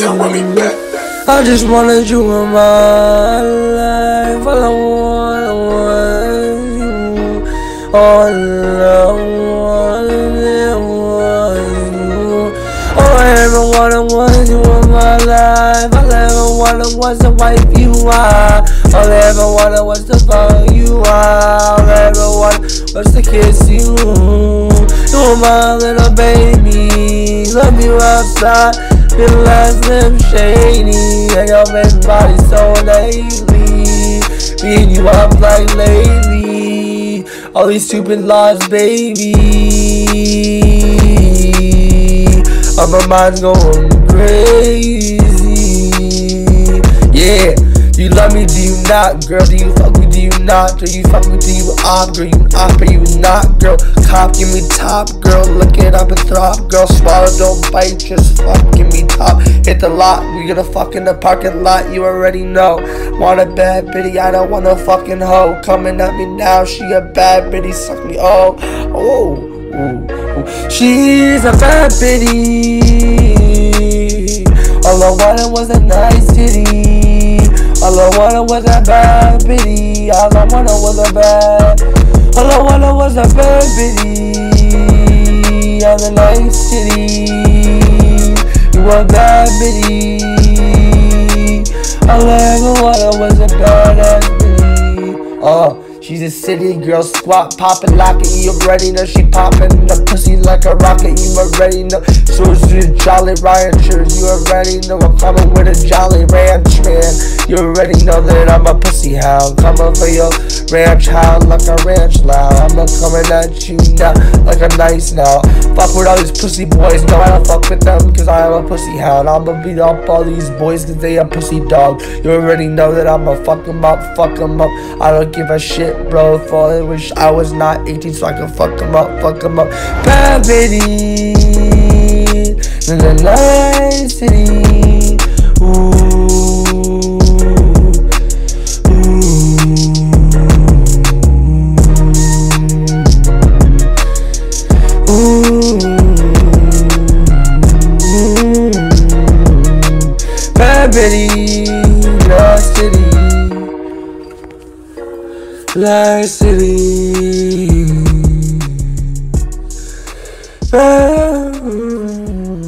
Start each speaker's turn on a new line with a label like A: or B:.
A: I just wanted you in my life. All I want was you. All I wanted was you. All I ever wanted was you in my life. All I ever wanted was to wipe you out. All I ever wanted was to fuck you out. All I ever wanted was to kiss you. You're my little baby. Love you outside. Feel like Slim Shady. And your baby body so lately. And you up like lately. All these stupid lies, baby. Oh, my mind's going crazy. Yeah. You love me? Do you not, girl? Do you fuck me? Do you not? Do you fuck me? Do you op, girl? You op or you not, girl? Cop, give me top, girl. Look it up girl. Swallow, don't bite, just fuck, give me top. Hit the lot, we gonna fuck in the parking lot. You already know. Want a bad bitty? I don't want a fucking hoe. Coming at me now, she a bad bitty. Suck me, oh, oh. Ooh, ooh. She's a bad bitty. All I wanted was a nice titty. All I wanted was a bad bitty. All I wanted was a bad. All I wanted was a bad bitty. On a nice titty. You a bad bitty. I ever wanted was a bitty. Oh. She's a city girl, squat, poppin', lockin', you already know she poppin' the pussy like a rocket, you already know. So she's jolly rancher, you already know I'm coming with a jolly ranch You already know that I'm a pussy hound, coming for your ranch hound like a ranch loud. I'm a coming at you now like a nice now. Fuck with all these pussy boys, no I don't fuck with them cause I am a pussy hound. I'ma beat up all these boys cause they a pussy dog. You already know that I'ma fuck them up, fuck them up. I don't give a shit bro. For I wish I was not 18 so I could fuck him up, fuck him up. Bad in the nice city. Ooh. really lost city. Lost city. Oh.